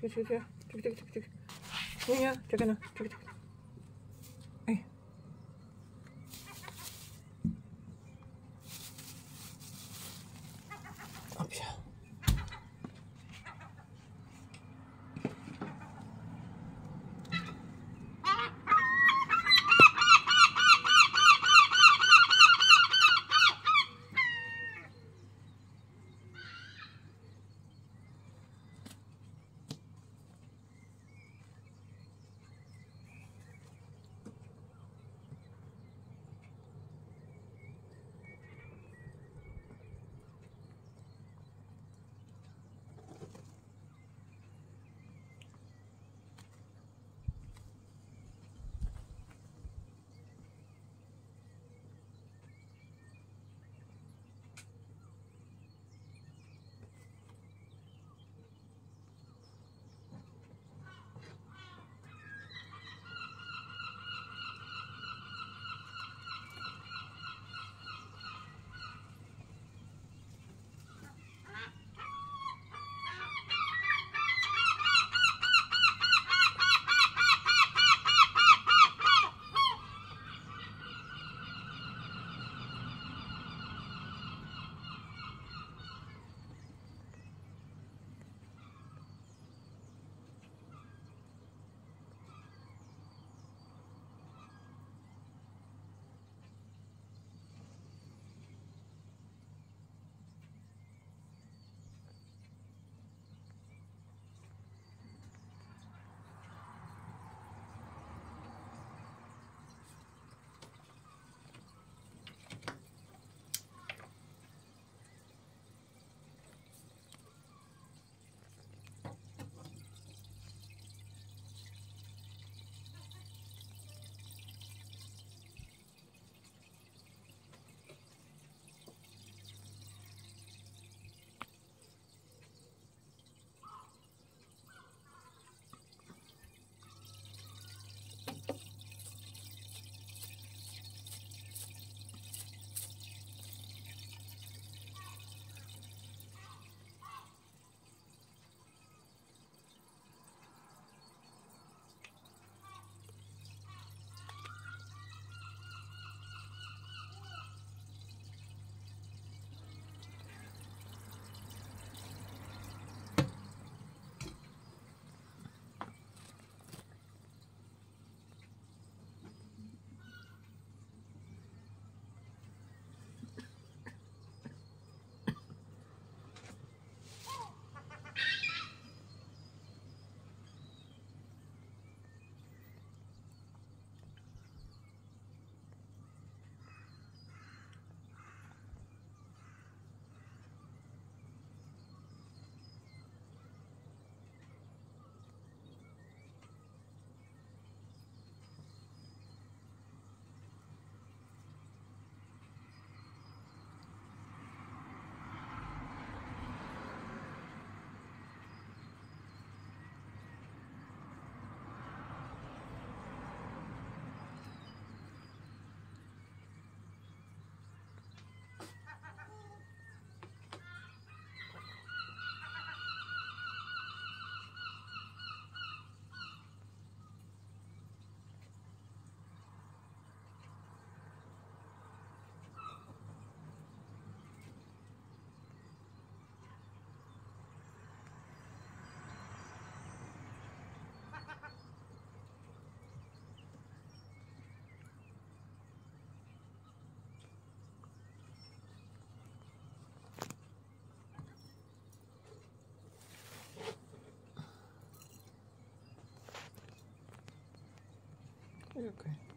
这个这个这个这个这个这个，哎呀，这个呢？这个这个，Okay.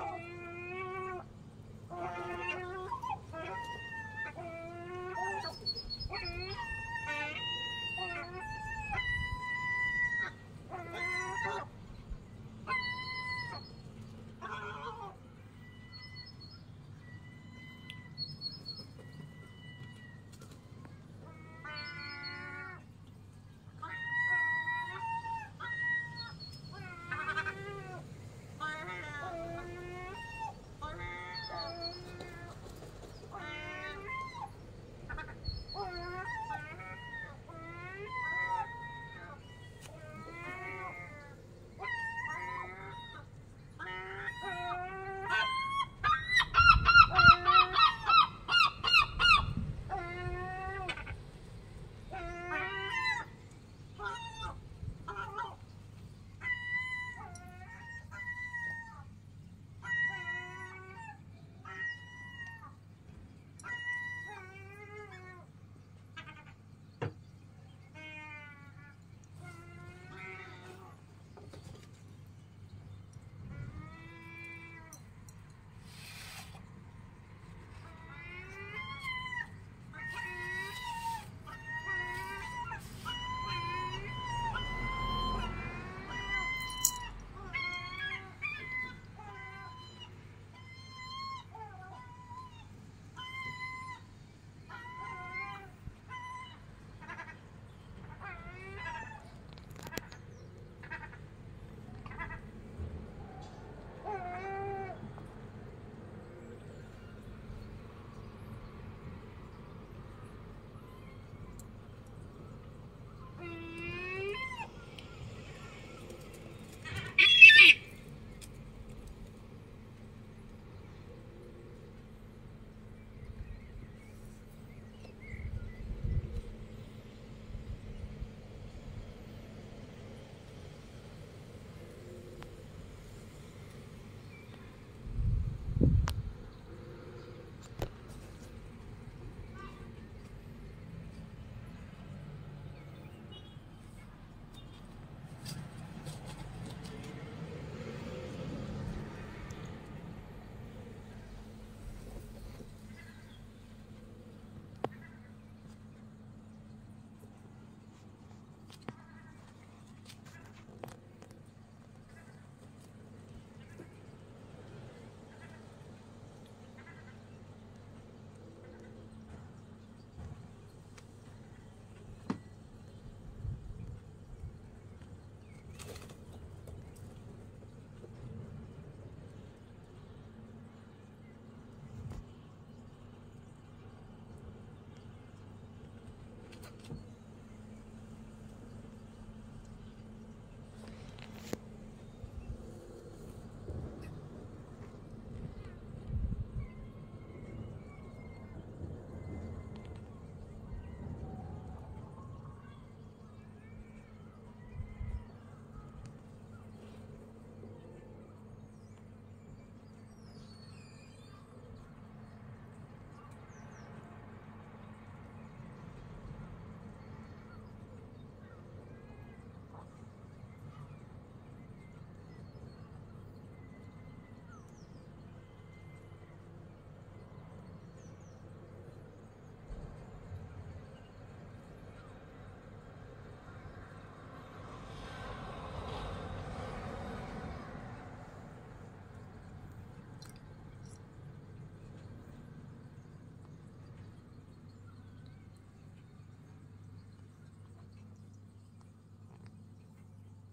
Oh,